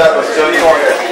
that was Jody Corner.